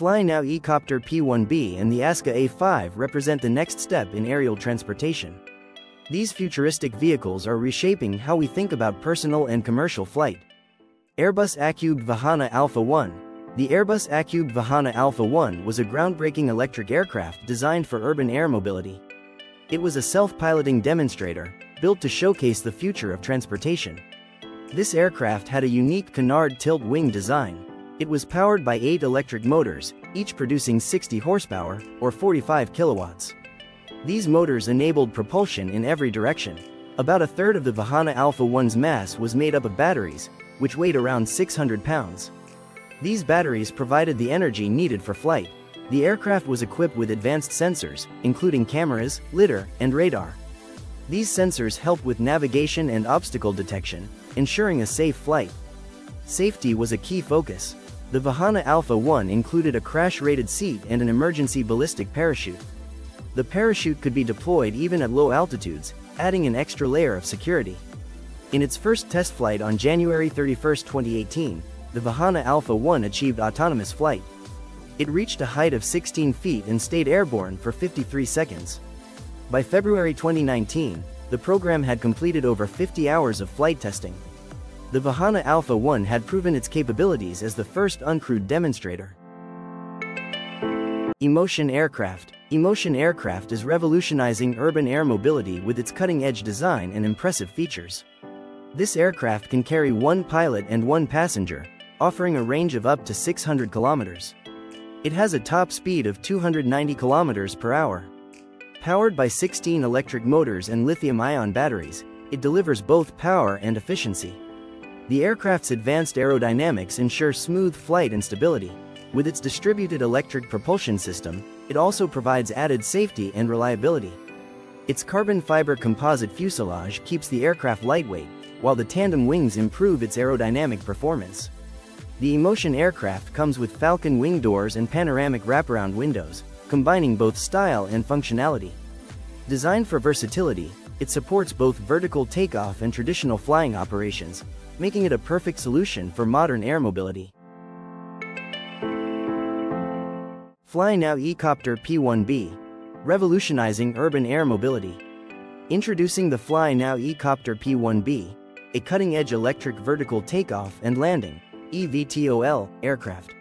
Fly Now E-Copter P-1B and the Aska A5 represent the next step in aerial transportation. These futuristic vehicles are reshaping how we think about personal and commercial flight. Airbus Acubed Vahana Alpha 1 The Airbus Acubed Vahana Alpha 1 was a groundbreaking electric aircraft designed for urban air mobility. It was a self-piloting demonstrator, built to showcase the future of transportation. This aircraft had a unique canard tilt wing design. It was powered by eight electric motors, each producing 60 horsepower, or 45 kilowatts. These motors enabled propulsion in every direction. About a third of the Vahana Alpha 1's mass was made up of batteries, which weighed around 600 pounds. These batteries provided the energy needed for flight. The aircraft was equipped with advanced sensors, including cameras, lidar, and radar. These sensors help with navigation and obstacle detection, ensuring a safe flight. Safety was a key focus. The Vahana Alpha 1 included a crash-rated seat and an emergency ballistic parachute. The parachute could be deployed even at low altitudes, adding an extra layer of security. In its first test flight on January 31, 2018, the Vahana Alpha 1 achieved autonomous flight. It reached a height of 16 feet and stayed airborne for 53 seconds. By February 2019, the program had completed over 50 hours of flight testing. The Vahana Alpha 1 had proven its capabilities as the first uncrewed demonstrator. Emotion Aircraft Emotion Aircraft is revolutionizing urban air mobility with its cutting-edge design and impressive features. This aircraft can carry one pilot and one passenger, offering a range of up to 600 kilometers. It has a top speed of 290 kilometers per hour. Powered by 16 electric motors and lithium-ion batteries, it delivers both power and efficiency. The aircraft's advanced aerodynamics ensure smooth flight and stability. With its distributed electric propulsion system, it also provides added safety and reliability. Its carbon fiber composite fuselage keeps the aircraft lightweight, while the tandem wings improve its aerodynamic performance. The Emotion aircraft comes with Falcon wing doors and panoramic wraparound windows, combining both style and functionality. Designed for versatility, it supports both vertical takeoff and traditional flying operations, making it a perfect solution for modern air mobility. Fly Now E-Copter P-1B Revolutionizing Urban Air Mobility Introducing the Fly Now E-Copter P-1B, a cutting-edge electric vertical takeoff and landing EVTOL, aircraft.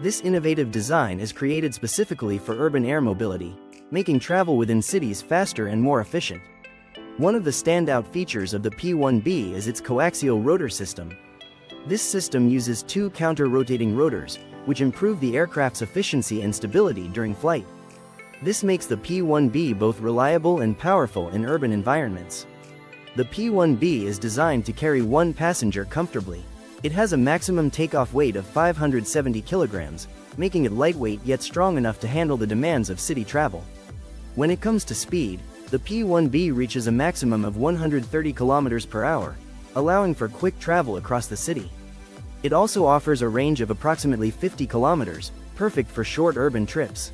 This innovative design is created specifically for urban air mobility, making travel within cities faster and more efficient. One of the standout features of the P-1B is its coaxial rotor system. This system uses two counter-rotating rotors, which improve the aircraft's efficiency and stability during flight. This makes the P-1B both reliable and powerful in urban environments. The P-1B is designed to carry one passenger comfortably. It has a maximum takeoff weight of 570 kilograms, making it lightweight yet strong enough to handle the demands of city travel. When it comes to speed, the P-1B reaches a maximum of 130 kilometers per hour, allowing for quick travel across the city. It also offers a range of approximately 50 kilometers, perfect for short urban trips.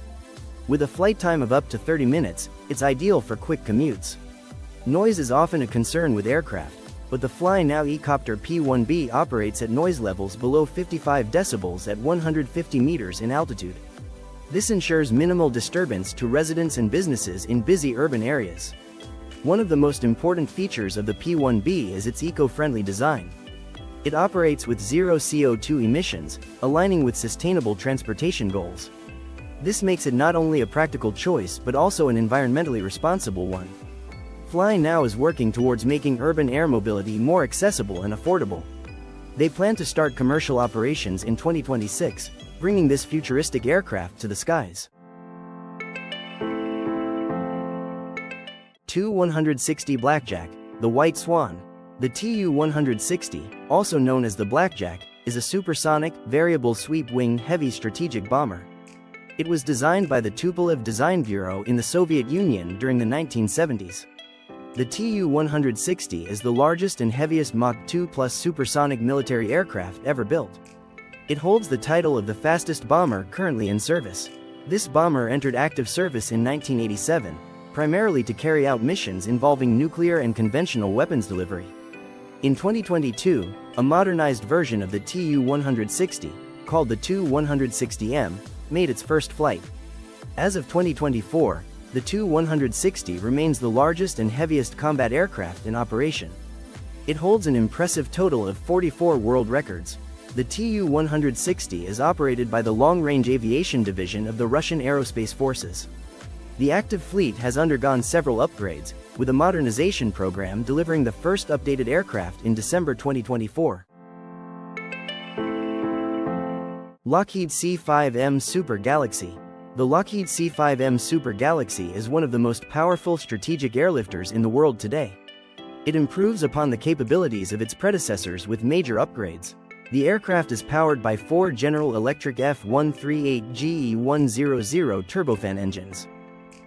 With a flight time of up to 30 minutes, it's ideal for quick commutes. Noise is often a concern with aircraft, but the Fly Now E-Copter P-1B operates at noise levels below 55 decibels at 150 meters in altitude. This ensures minimal disturbance to residents and businesses in busy urban areas. One of the most important features of the P-1B is its eco-friendly design. It operates with zero CO2 emissions, aligning with sustainable transportation goals. This makes it not only a practical choice but also an environmentally responsible one. Fly Now is working towards making urban air mobility more accessible and affordable. They plan to start commercial operations in 2026, bringing this futuristic aircraft to the skies. Tu-160 Blackjack, the White Swan. The Tu-160, also known as the Blackjack, is a supersonic, variable sweep-wing heavy strategic bomber. It was designed by the Tupolev Design Bureau in the Soviet Union during the 1970s. The Tu-160 is the largest and heaviest Mach 2 plus supersonic military aircraft ever built. It holds the title of the fastest bomber currently in service. This bomber entered active service in 1987, primarily to carry out missions involving nuclear and conventional weapons delivery. In 2022, a modernized version of the Tu-160, called the Tu-160M, made its first flight. As of 2024, the Tu-160 remains the largest and heaviest combat aircraft in operation. It holds an impressive total of 44 world records. The Tu-160 is operated by the Long Range Aviation Division of the Russian Aerospace Forces. The active fleet has undergone several upgrades, with a modernization program delivering the first updated aircraft in December 2024. Lockheed C-5M Super Galaxy The Lockheed C-5M Super Galaxy is one of the most powerful strategic airlifters in the world today. It improves upon the capabilities of its predecessors with major upgrades. The aircraft is powered by four General Electric F138 GE100 turbofan engines.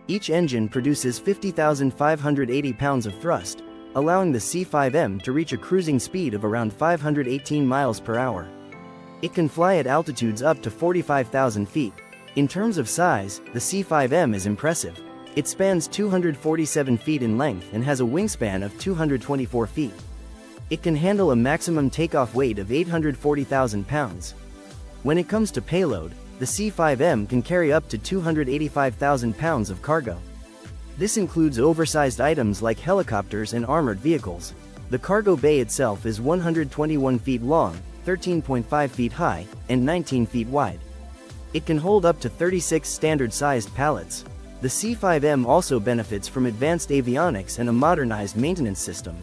Each engine produces 50,580 pounds of thrust, allowing the C5M to reach a cruising speed of around 518 miles per hour. It can fly at altitudes up to 45,000 feet. In terms of size, the C5M is impressive. It spans 247 feet in length and has a wingspan of 224 feet. It can handle a maximum takeoff weight of 840,000 pounds. When it comes to payload, the C5M can carry up to 285,000 pounds of cargo. This includes oversized items like helicopters and armored vehicles. The cargo bay itself is 121 feet long, 13.5 feet high, and 19 feet wide. It can hold up to 36 standard-sized pallets. The C5M also benefits from advanced avionics and a modernized maintenance system.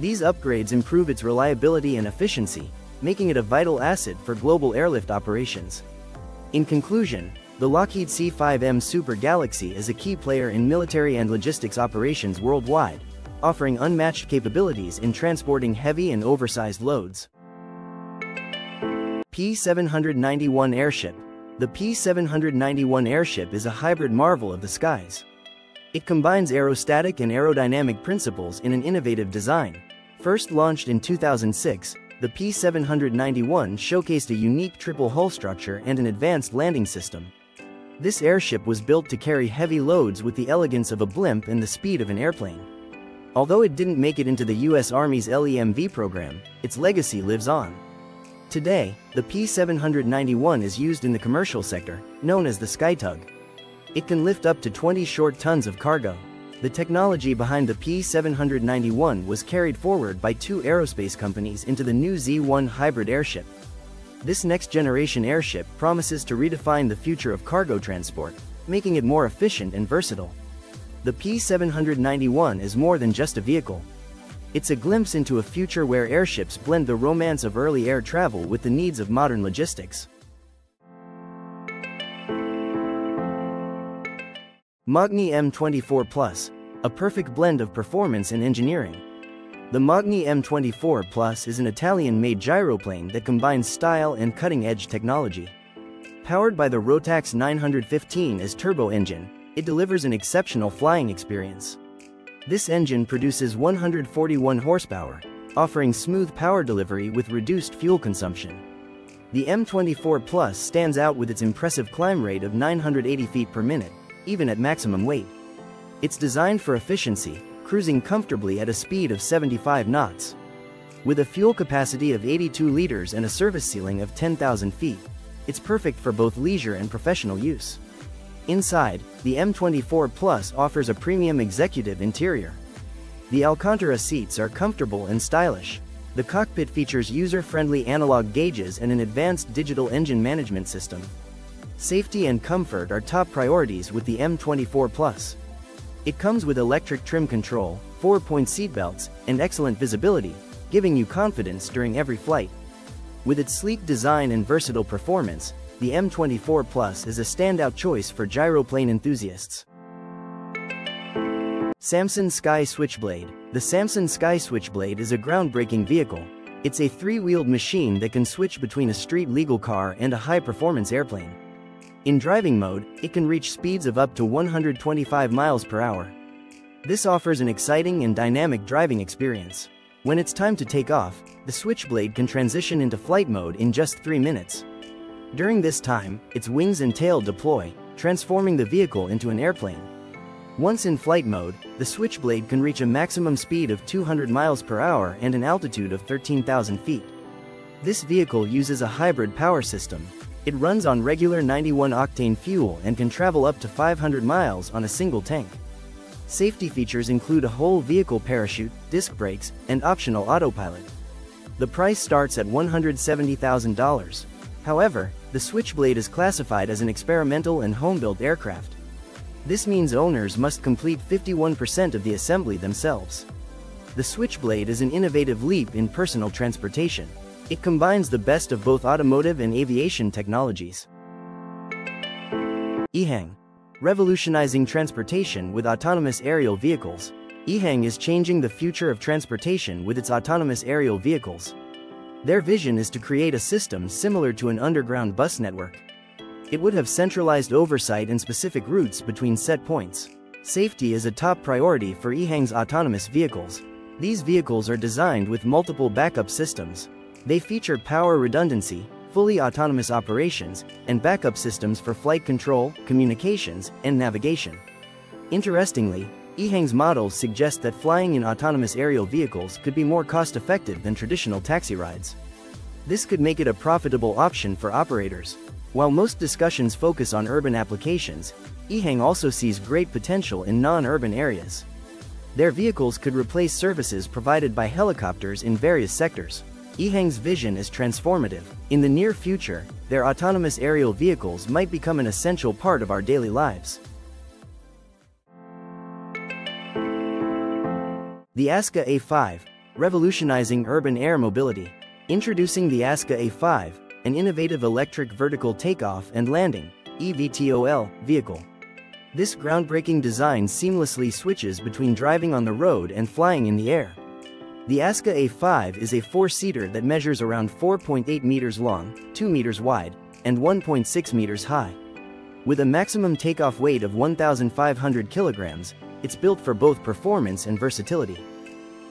These upgrades improve its reliability and efficiency, making it a vital asset for global airlift operations. In conclusion, the Lockheed C-5M Super Galaxy is a key player in military and logistics operations worldwide, offering unmatched capabilities in transporting heavy and oversized loads. P-791 Airship The P-791 airship is a hybrid marvel of the skies. It combines aerostatic and aerodynamic principles in an innovative design. First launched in 2006, the P-791 showcased a unique triple hull structure and an advanced landing system. This airship was built to carry heavy loads with the elegance of a blimp and the speed of an airplane. Although it didn't make it into the US Army's LEMV program, its legacy lives on. Today, the P-791 is used in the commercial sector, known as the Skytug. It can lift up to 20 short tons of cargo. The technology behind the P-791 was carried forward by two aerospace companies into the new Z-1 hybrid airship. This next-generation airship promises to redefine the future of cargo transport, making it more efficient and versatile. The P-791 is more than just a vehicle. It's a glimpse into a future where airships blend the romance of early air travel with the needs of modern logistics. Magni M24 Plus, a perfect blend of performance and engineering. The Magni M24 Plus is an Italian-made gyroplane that combines style and cutting-edge technology. Powered by the Rotax 915 turbo engine, it delivers an exceptional flying experience. This engine produces 141 horsepower, offering smooth power delivery with reduced fuel consumption. The M24 Plus stands out with its impressive climb rate of 980 feet per minute, even at maximum weight. It's designed for efficiency, cruising comfortably at a speed of 75 knots. With a fuel capacity of 82 liters and a service ceiling of 10,000 feet, it's perfect for both leisure and professional use. Inside, the M24 Plus offers a premium executive interior. The Alcantara seats are comfortable and stylish. The cockpit features user-friendly analog gauges and an advanced digital engine management system. Safety and comfort are top priorities with the M24 Plus. It comes with electric trim control, 4-point seatbelts, and excellent visibility, giving you confidence during every flight. With its sleek design and versatile performance, the M24 Plus is a standout choice for gyroplane enthusiasts. Samson Sky Switchblade The Samson Sky Switchblade is a groundbreaking vehicle. It's a three-wheeled machine that can switch between a street-legal car and a high-performance airplane. In driving mode, it can reach speeds of up to 125 miles per hour. This offers an exciting and dynamic driving experience. When it's time to take off, the Switchblade can transition into flight mode in just 3 minutes. During this time, its wings and tail deploy, transforming the vehicle into an airplane. Once in flight mode, the Switchblade can reach a maximum speed of 200 miles per hour and an altitude of 13,000 feet. This vehicle uses a hybrid power system, It runs on regular 91-octane fuel and can travel up to 500 miles on a single tank. Safety features include a whole vehicle parachute, disc brakes, and optional autopilot. The price starts at $170,000. However, the Switchblade is classified as an experimental and home-built aircraft. This means owners must complete 51% of the assembly themselves. The Switchblade is an innovative leap in personal transportation. It combines the best of both automotive and aviation technologies. EHang. Revolutionizing transportation with autonomous aerial vehicles. EHang is changing the future of transportation with its autonomous aerial vehicles. Their vision is to create a system similar to an underground bus network. It would have centralized oversight and specific routes between set points. Safety is a top priority for EHang's autonomous vehicles. These vehicles are designed with multiple backup systems. They feature power redundancy, fully autonomous operations, and backup systems for flight control, communications, and navigation. Interestingly, EHang's models suggest that flying in autonomous aerial vehicles could be more cost-effective than traditional taxi rides. This could make it a profitable option for operators. While most discussions focus on urban applications, EHang also sees great potential in non-urban areas. Their vehicles could replace services provided by helicopters in various sectors. EHang's vision is transformative. In the near future, their autonomous aerial vehicles might become an essential part of our daily lives. The Aska A5, revolutionizing urban air mobility. Introducing the Aska A5, an innovative electric vertical takeoff and landing EVTOL, vehicle. This groundbreaking design seamlessly switches between driving on the road and flying in the air. The Aska A5 is a four-seater that measures around 4.8 meters long, 2 meters wide, and 1.6 meters high. With a maximum takeoff weight of 1,500 kilograms, it's built for both performance and versatility.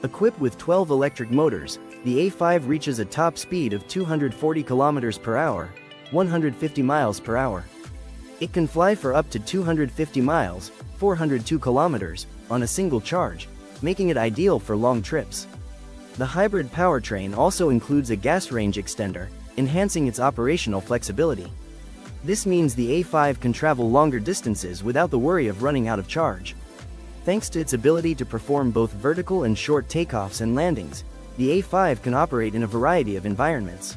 Equipped with 12 electric motors, the A5 reaches a top speed of 240 kilometers per hour, 150 miles per hour. It can fly for up to 250 miles, 402 kilometers, on a single charge, making it ideal for long trips. The hybrid powertrain also includes a gas range extender, enhancing its operational flexibility. This means the A5 can travel longer distances without the worry of running out of charge. Thanks to its ability to perform both vertical and short takeoffs and landings, the A5 can operate in a variety of environments.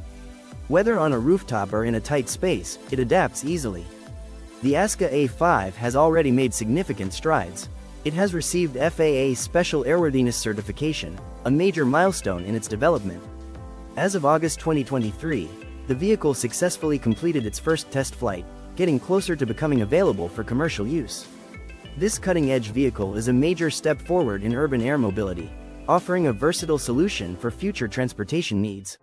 Whether on a rooftop or in a tight space, it adapts easily. The Aska A5 has already made significant strides. It has received FAA Special Airworthiness Certification, a major milestone in its development. As of August 2023, the vehicle successfully completed its first test flight, getting closer to becoming available for commercial use. This cutting-edge vehicle is a major step forward in urban air mobility, offering a versatile solution for future transportation needs.